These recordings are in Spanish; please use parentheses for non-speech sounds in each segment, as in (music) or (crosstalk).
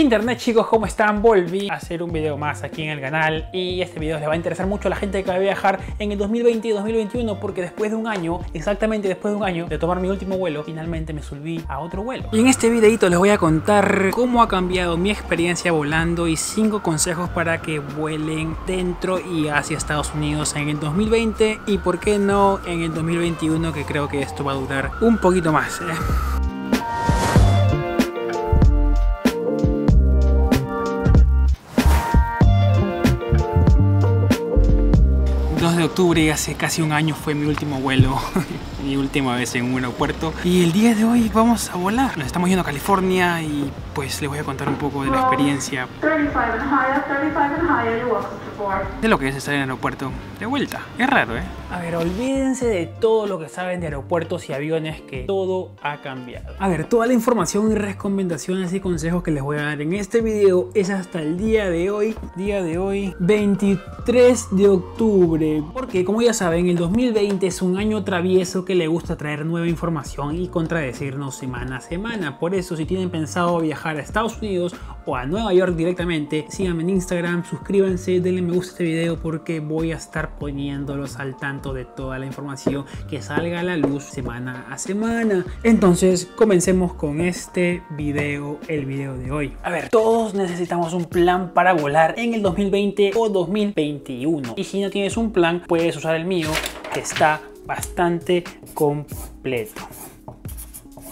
Internet chicos, ¿cómo están? Volví a hacer un video más aquí en el canal y este video les va a interesar mucho a la gente que va a viajar en el 2020 y 2021 porque después de un año, exactamente después de un año de tomar mi último vuelo, finalmente me subí a otro vuelo. Y en este videito les voy a contar cómo ha cambiado mi experiencia volando y 5 consejos para que vuelen dentro y hacia Estados Unidos en el 2020 y por qué no en el 2021 que creo que esto va a durar un poquito más. Octubre, hace casi un año fue mi último vuelo, (laughs) mi última vez en un aeropuerto. Y el día de hoy vamos a volar. Nos estamos yendo a California y pues les voy a contar un poco de la experiencia de lo que es estar en el aeropuerto de vuelta. Es raro, ¿eh? A ver, olvídense de todo lo que saben de aeropuertos y aviones, que todo ha cambiado. A ver, toda la información y recomendaciones y consejos que les voy a dar en este video es hasta el día de hoy, día de hoy, 23 de octubre. Porque como ya saben, el 2020 es un año travieso que le gusta traer nueva información y contradecirnos semana a semana. Por eso, si tienen pensado viajar a Estados Unidos o a Nueva York directamente, síganme en Instagram, suscríbanse, denle me gusta este video porque voy a estar poniéndolos al tanto de toda la información que salga a la luz semana a semana. Entonces comencemos con este video, el video de hoy. A ver, todos necesitamos un plan para volar en el 2020 o 2021. Y si no tienes un plan, puedes usar el mío que está bastante completo.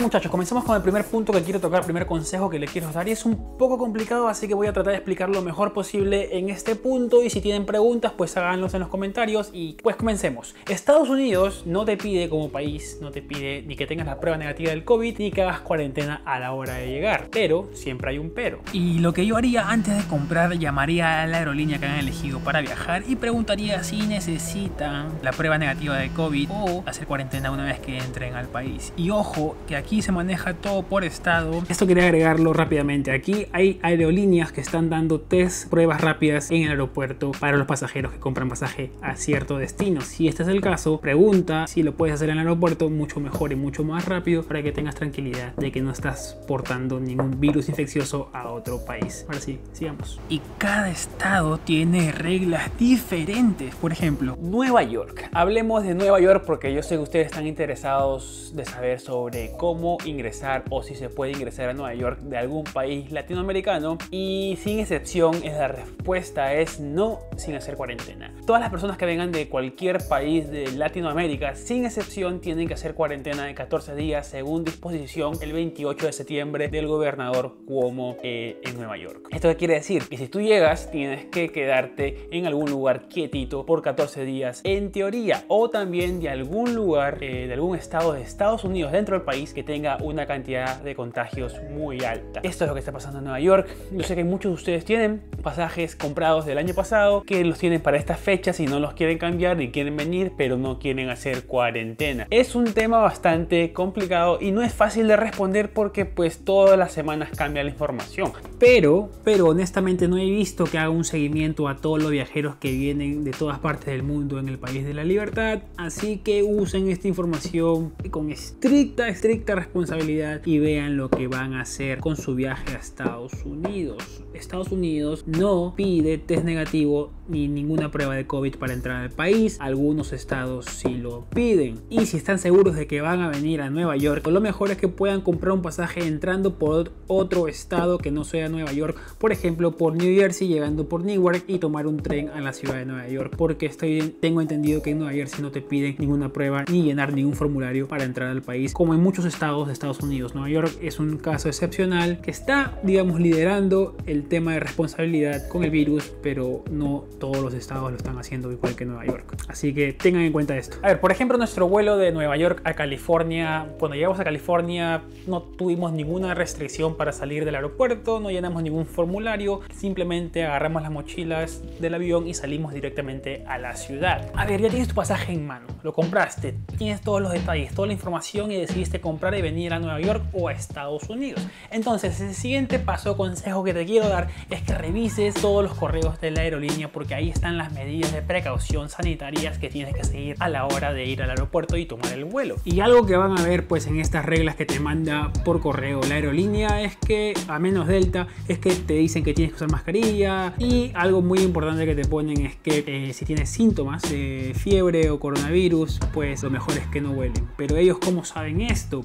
Muchachos, comencemos con el primer punto que quiero tocar, el primer consejo que les quiero dar y es un poco complicado así que voy a tratar de explicar lo mejor posible en este punto y si tienen preguntas pues háganlos en los comentarios y pues comencemos. Estados Unidos no te pide como país, no te pide ni que tengas la prueba negativa del COVID ni que hagas cuarentena a la hora de llegar, pero siempre hay un pero. Y lo que yo haría antes de comprar llamaría a la aerolínea que han elegido para viajar y preguntaría si necesitan la prueba negativa de COVID o hacer cuarentena una vez que entren al país. Y ojo que aquí se maneja todo por estado. Esto quería agregarlo rápidamente. Aquí hay aerolíneas que están dando test, pruebas rápidas en el aeropuerto para los pasajeros que compran pasaje a cierto destino. Si este es el caso, pregunta si lo puedes hacer en el aeropuerto mucho mejor y mucho más rápido para que tengas tranquilidad de que no estás portando ningún virus infeccioso a otro país. Ahora sí, sigamos. Y cada estado tiene reglas diferentes. Por ejemplo, Nueva York. Hablemos de Nueva York porque yo sé que ustedes están interesados de saber sobre cómo cómo ingresar o si se puede ingresar a Nueva York de algún país latinoamericano y sin excepción la respuesta es no sin hacer cuarentena. Todas las personas que vengan de cualquier país de Latinoamérica sin excepción tienen que hacer cuarentena de 14 días según disposición el 28 de septiembre del gobernador Cuomo eh, en Nueva York. ¿Esto quiere decir? Que si tú llegas tienes que quedarte en algún lugar quietito por 14 días en teoría o también de algún lugar eh, de algún estado de Estados Unidos dentro del país que tenga una cantidad de contagios muy alta. Esto es lo que está pasando en Nueva York. Yo sé que muchos de ustedes tienen pasajes comprados del año pasado que los tienen para estas fechas y no los quieren cambiar ni quieren venir, pero no quieren hacer cuarentena. Es un tema bastante complicado y no es fácil de responder porque pues todas las semanas cambia la información. Pero, pero honestamente no he visto que haga un seguimiento a todos los viajeros que vienen de todas partes del mundo en el país de la libertad. Así que usen esta información con estricta, estricta responsabilidad y vean lo que van a hacer con su viaje a Estados Unidos. Estados Unidos no pide test negativo ni ninguna prueba de COVID para entrar al país. Algunos estados sí lo piden. Y si están seguros de que van a venir a Nueva York, lo mejor es que puedan comprar un pasaje entrando por otro estado que no sea Nueva York. Por ejemplo, por New Jersey, llegando por Newark y tomar un tren a la ciudad de Nueva York. Porque estoy, tengo entendido que en Nueva Jersey no te piden ninguna prueba ni llenar ningún formulario para entrar al país, como en muchos estados de Estados Unidos. Nueva York es un caso excepcional que está, digamos, liderando el tema de responsabilidad con el virus, pero no todos los estados lo están haciendo igual que Nueva York. Así que tengan en cuenta esto. A ver, por ejemplo, nuestro vuelo de Nueva York a California, cuando llegamos a California no tuvimos ninguna restricción para salir del aeropuerto, no llenamos ningún formulario, simplemente agarramos las mochilas del avión y salimos directamente a la ciudad. A ver, ya tienes tu pasaje en mano, lo compraste, tienes todos los detalles, toda la información y decidiste comprar para venir a Nueva York o a Estados Unidos. Entonces, el siguiente paso consejo que te quiero dar es que revises todos los correos de la aerolínea porque ahí están las medidas de precaución sanitarias que tienes que seguir a la hora de ir al aeropuerto y tomar el vuelo. Y algo que van a ver pues en estas reglas que te manda por correo la aerolínea es que a menos Delta es que te dicen que tienes que usar mascarilla y algo muy importante que te ponen es que eh, si tienes síntomas de fiebre o coronavirus pues lo mejor es que no vuelen. Pero ellos cómo saben esto?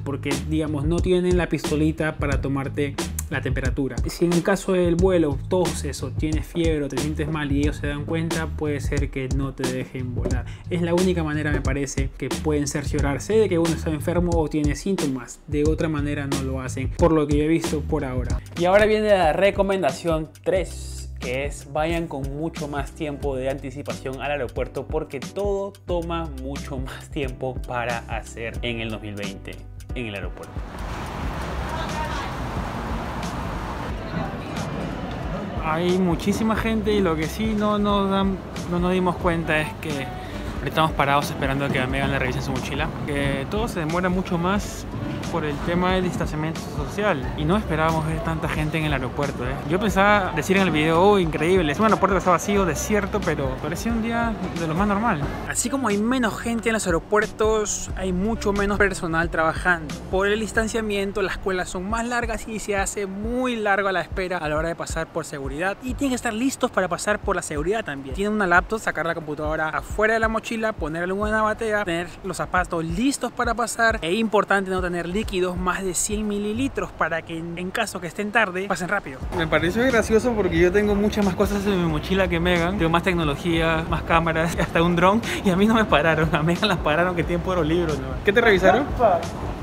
Digamos no tienen la pistolita para tomarte la temperatura. Si en el caso del vuelo tos eso, tienes fiebre o te sientes mal y ellos se dan cuenta, puede ser que no te dejen volar. Es la única manera me parece que pueden cerciorarse de que uno está enfermo o tiene síntomas. De otra manera no lo hacen, por lo que yo he visto por ahora. Y ahora viene la recomendación 3 que es vayan con mucho más tiempo de anticipación al aeropuerto porque todo toma mucho más tiempo para hacer en el 2020 en el aeropuerto. Hay muchísima gente y lo que sí no nos, dan, no nos dimos cuenta es que estamos parados esperando a que Megan le revisen su mochila, que todo se demora mucho más por el tema del distanciamiento social y no esperábamos ver tanta gente en el aeropuerto. ¿eh? Yo pensaba decir en el video, oh, increíble, es un aeropuerto que está vacío, desierto, pero parecía un día de lo más normal. Así como hay menos gente en los aeropuertos, hay mucho menos personal trabajando. Por el distanciamiento, las escuelas son más largas y se hace muy larga la espera a la hora de pasar por seguridad y tienen que estar listos para pasar por la seguridad también. Tienen una laptop, sacar la computadora afuera de la mochila, ponerle una batea, tener los zapatos listos para pasar. Es importante no tener líquidos más de 100 mililitros para que en caso que estén tarde pasen rápido. Me pareció gracioso porque yo tengo muchas más cosas en mi mochila que Megan. Tengo más tecnología, más cámaras, (laughs) hasta un dron y a mí no me pararon. A Megan las pararon que tienen puro libros. ¿no? ¿Qué te revisaron? (laughs)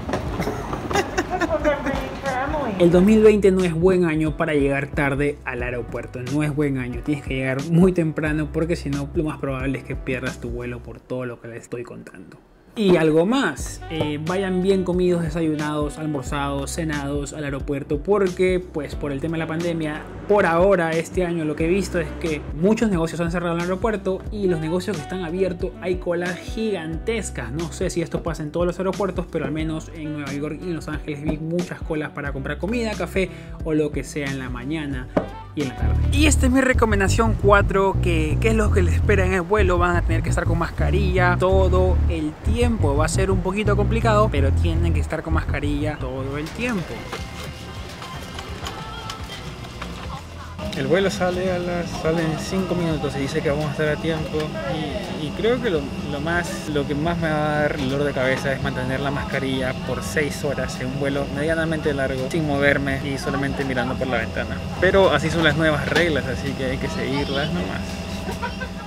El 2020 no es buen año para llegar tarde al aeropuerto, no es buen año, tienes que llegar muy temprano porque si no lo más probable es que pierdas tu vuelo por todo lo que les estoy contando. Y algo más, eh, vayan bien comidos, desayunados, almorzados, cenados al aeropuerto porque pues por el tema de la pandemia, por ahora este año lo que he visto es que muchos negocios han cerrado el aeropuerto y los negocios que están abiertos hay colas gigantescas. No sé si esto pasa en todos los aeropuertos, pero al menos en Nueva York y en Los Ángeles vi muchas colas para comprar comida, café o lo que sea en la mañana y en la tarde. Y esta es mi recomendación 4, que, es lo que les espera en el vuelo, van a tener que estar con mascarilla todo el tiempo, va a ser un poquito complicado, pero tienen que estar con mascarilla todo el tiempo. El vuelo sale a las sale en 5 minutos y dice que vamos a estar a tiempo y, creo que lo, más lo que más me va a dar dolor de cabeza es mantener la mascarilla por 6 horas en un vuelo medianamente largo sin moverme y solamente mirando por la ventana. Pero así son las nuevas reglas, así que hay que seguirlas nomás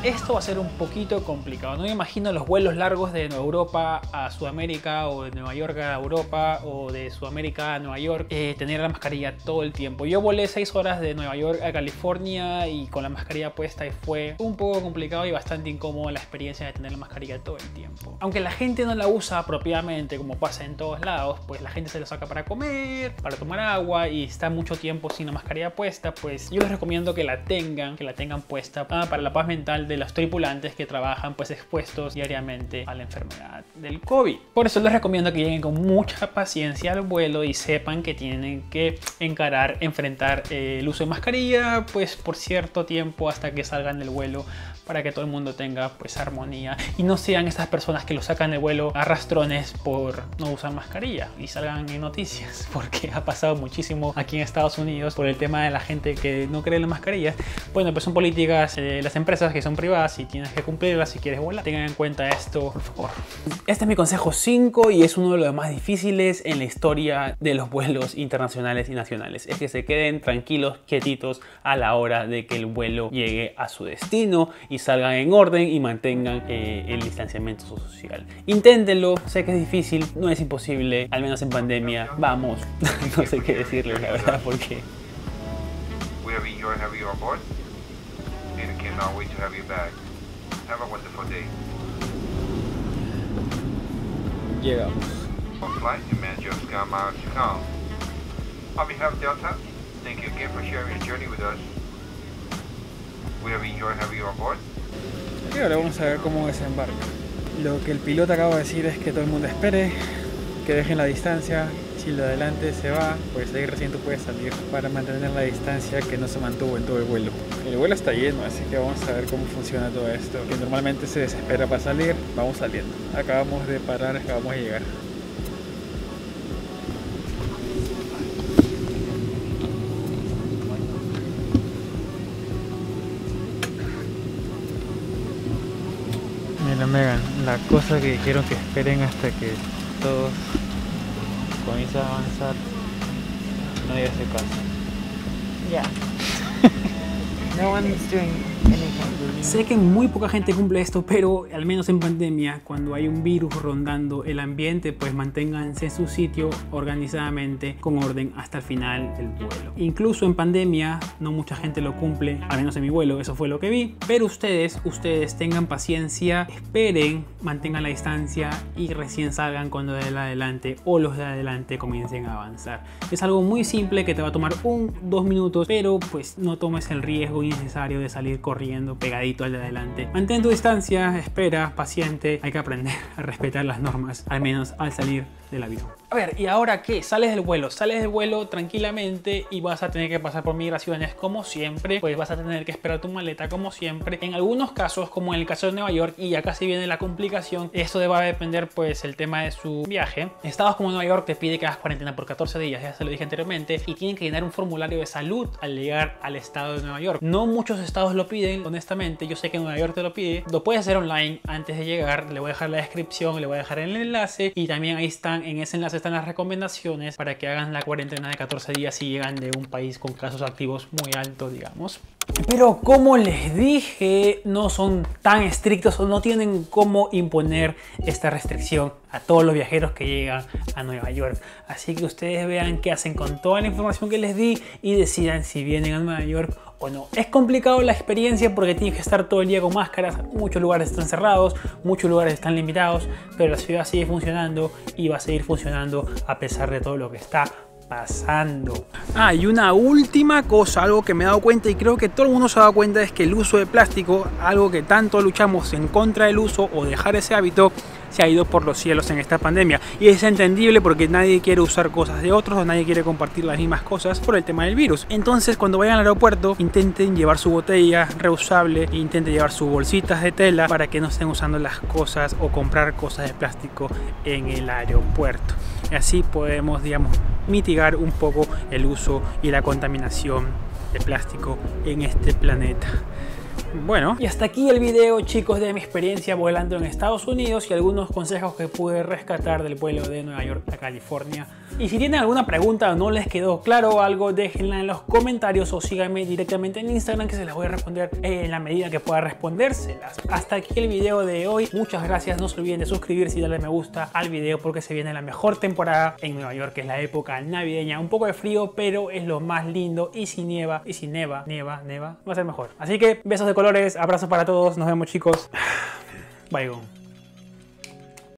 esto va a ser un poquito complicado. No me imagino los vuelos largos de Europa a Sudamérica o de Nueva York a Europa o de Sudamérica a Nueva York eh, tener la mascarilla todo el tiempo. Yo volé 6 horas de Nueva York a California y con la mascarilla puesta y fue un poco complicado y bastante incómodo la experiencia de tener la mascarilla todo el tiempo. Aunque la gente no la usa propiamente como pasa en todos lados, pues la gente se la saca para comer, para tomar agua y está mucho tiempo sin la mascarilla puesta, pues yo les recomiendo que la tengan, que la tengan puesta ah, para la paz mental de los tripulantes que trabajan pues expuestos diariamente a la enfermedad del COVID. Por eso les recomiendo que lleguen con mucha paciencia al vuelo y sepan que tienen que encarar, enfrentar eh, el uso de mascarilla pues por cierto tiempo hasta que salgan del vuelo para que todo el mundo tenga pues armonía y no sean esas personas que lo sacan del vuelo a rastrones por no usar mascarilla y salgan en noticias (laughs) porque ha pasado muchísimo aquí en Estados Unidos por el tema de la gente que no cree en la mascarilla. Bueno, pues son políticas de las empresas que son privadas y tienes que cumplirlas si quieres volar. Tengan en cuenta esto, por favor. Este es mi consejo 5 y es uno de los más difíciles en la historia de los vuelos internacionales y nacionales. Es que se queden tranquilos, quietitos a la hora de que el vuelo llegue a su destino y salgan en orden y mantengan eh, el distanciamiento social. Inténtenlo, sé que es difícil, no es imposible, al menos en pandemia. Vamos, (laughs) no sé qué decirles la verdad porque... Llegamos. On behalf of Delta, thank you again for sharing your journey with us. Y ahora vamos a ver cómo desembarca. Lo que el piloto acaba de decir es que todo el mundo espere, que dejen la distancia. Si lo de adelante se va, pues ahí recién tú puedes salir para mantener la distancia que no se mantuvo en todo el vuelo. El vuelo está lleno, así que vamos a ver cómo funciona todo esto. Que normalmente se desespera para salir, vamos saliendo. Acabamos de parar, acabamos de llegar. Mira Megan, la cosa que dijeron que esperen hasta que todos comiencen a avanzar, nadie hace caso. Yeah. No. Sé que muy poca gente cumple esto, pero al menos en pandemia, cuando hay un virus rondando el ambiente, pues manténganse en su sitio organizadamente, con orden hasta el final del vuelo. Incluso en pandemia, no mucha gente lo cumple, al menos en mi vuelo, eso fue lo que vi. Pero ustedes, ustedes tengan paciencia, esperen, mantengan la distancia y recién salgan cuando de adelante o los de adelante comiencen a avanzar. Es algo muy simple que te va a tomar un, dos minutos, pero pues no tomes el riesgo innecesario de salir corriendo pegadito al de adelante. Mantén tu distancia, espera, paciente. Hay que aprender a respetar las normas, al menos al salir del avión. A ver, ¿y ahora qué? Sales del vuelo, sales del vuelo tranquilamente y vas a tener que pasar por migraciones como siempre, pues vas a tener que esperar tu maleta como siempre. En algunos casos, como en el caso de Nueva York, y ya casi viene la complicación, esto va a depender pues el tema de su viaje. Estados como Nueva York te pide que hagas cuarentena por 14 días, ya se lo dije anteriormente, y tienen que llenar un formulario de salud al llegar al estado de Nueva York. No muchos estados lo piden, honestamente, yo sé que Nueva York te lo pide. Lo puedes hacer online antes de llegar, le voy a dejar la descripción, le voy a dejar el enlace y también ahí están, en ese enlace están las recomendaciones para que hagan la cuarentena de 14 días si llegan de un país con casos activos muy altos, digamos. Pero como les dije, no son tan estrictos o no tienen cómo imponer esta restricción a todos los viajeros que llegan a Nueva York. Así que ustedes vean qué hacen con toda la información que les di y decidan si vienen a Nueva York o no. Es complicado la experiencia porque tienes que estar todo el día con máscaras, muchos lugares están cerrados, muchos lugares están limitados, pero la ciudad sigue funcionando y va a seguir funcionando a pesar de todo lo que está pasando. Ah, y una última cosa, algo que me he dado cuenta y creo que todo el mundo se ha dado cuenta es que el uso de plástico, algo que tanto luchamos en contra del uso o dejar ese hábito, se ha ido por los cielos en esta pandemia. Y es entendible porque nadie quiere usar cosas de otros o nadie quiere compartir las mismas cosas por el tema del virus. Entonces, cuando vayan al aeropuerto, intenten llevar su botella reusable, e intenten llevar sus bolsitas de tela para que no estén usando las cosas o comprar cosas de plástico en el aeropuerto. Así podemos, digamos, mitigar un poco el uso y la contaminación de plástico en este planeta. Bueno, y hasta aquí el video chicos de mi experiencia volando en Estados Unidos y algunos consejos que pude rescatar del vuelo de Nueva York a California. Y si tienen alguna pregunta o no les quedó claro algo, déjenla en los comentarios o síganme directamente en Instagram que se las voy a responder en la medida que pueda respondérselas. Hasta aquí el video de hoy. Muchas gracias. No se olviden de suscribirse y darle me gusta al video porque se viene la mejor temporada en Nueva York, que es la época navideña. Un poco de frío, pero es lo más lindo. Y si nieva, y si nieva, nieva, nieva, va a ser mejor. Así que besos de colores, abrazos para todos, nos vemos chicos. Bye.